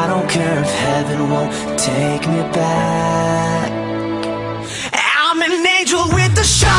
I don't care if heaven won't take me back. I'm an angel with a shot